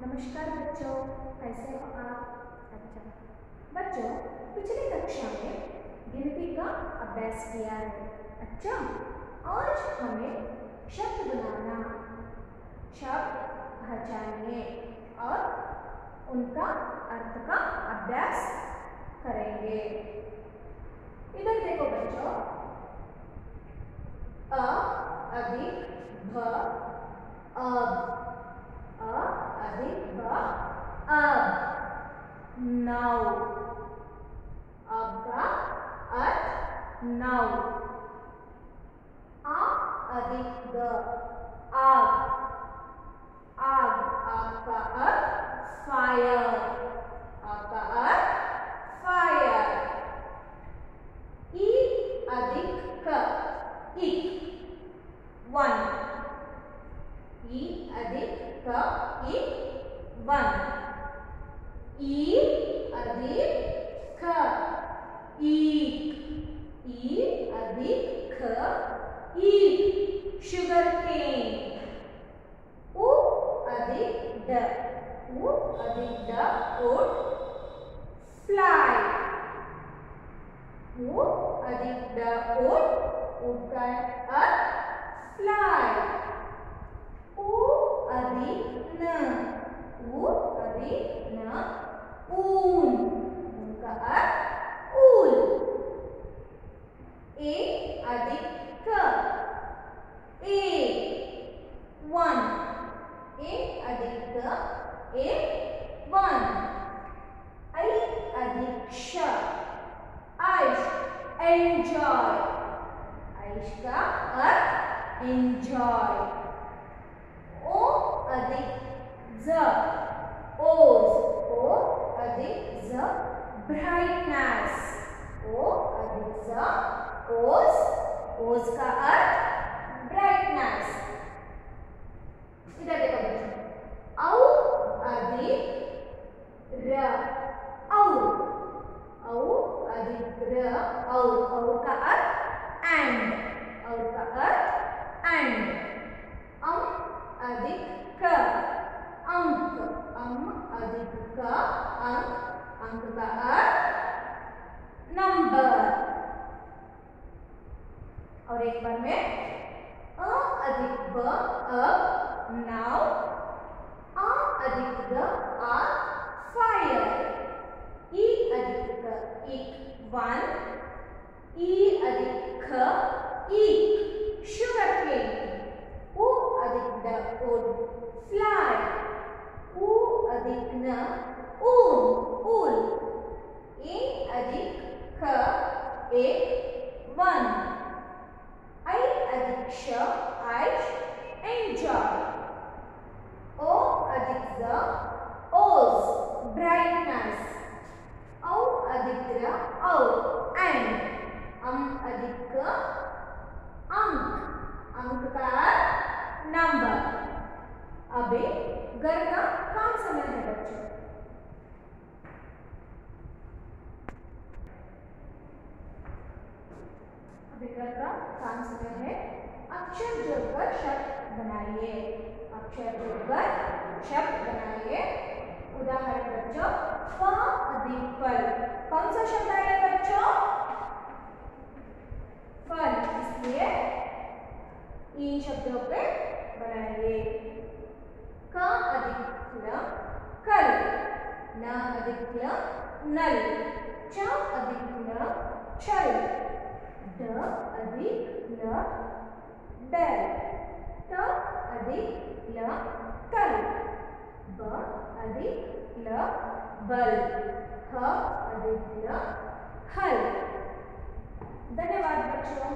नमस्कार बच्चों, कैसे हो आप? अच्छा बच्चों, पिछली कक्षा में गिनती का अभ्यास किया है। अच्छा आज हमें शब्द बनाना शब्द पहचानिए और उनका अर्थ का अभ्यास करेंगे। इधर देखो बच्चों अ अधिक भ अब अ अधिक ब अब नौ अब का अर्थ नौ आ अधिक ग आग आग आग का अर्थ फायर आग का अर्थ फायर ई अधिक क इक वन ई अधिक क इक वन ई अधिक ख. ईक ई अधिक ख. ईक शुगर केन उ अधिक ड. उ अधिक ड. उड फ्लाई उ अधिक ड. उड उड का अर्थ फ्लाई उ अधिक न. उ अधिक न. ऊन, उनका अर्थ ऊल ए अधिक क। ए वन। ए अधिक क। ए वन। ऐ अधिक श आइश एंजॉय। आइश का अर्थ एंजॉय। ओ अधिक ज। ओज। ओ अधिक ज ब्राइटनेस ओ अधिक ज ओज ओज का अर्थ ब्राइटनेस इधर देखो बच्चों औ अधिक र और औ अधिक र और और का अर्थ एंड और का अर्थ एंड अम अधिक क अंक अम अधिक क अंक अंक का अर्थ नंबर। और एक बार में अ अधिक ब अब नाउ आ अधिक ग आ फायर। ई अधिक क इक वन। ई अधिक ख इक शुगर केन उ अधिक द उड फ्लाई उ अधिक न ऊन ऊल अधिक ख एक वन। अधिक श एंजॉय। ओ अधिक ज ब्राइटनेस औ अधिक र औ एंड अम अधिक क अंक अंक का अर्थ नंबर अभी घर का काम समय है बच्चों समय है अक्षर जोड़कर शब्द बनाइए। अक्षर जोड़कर शब्द बनाइए। उदाहरण बच्चों प अधिक फल। कौन सा शब्द आएगा बच्चों? फल। इसलिए इन शब्दों पे बनाइए। क अधिक ल कल। न अधिक ल नल। च अधिक ल छल। ड अधिक ल डल। ट अधिक ल कल। ब अधिक ल बल। ह अधिक ल हल। धन्यवाद, बच्चों।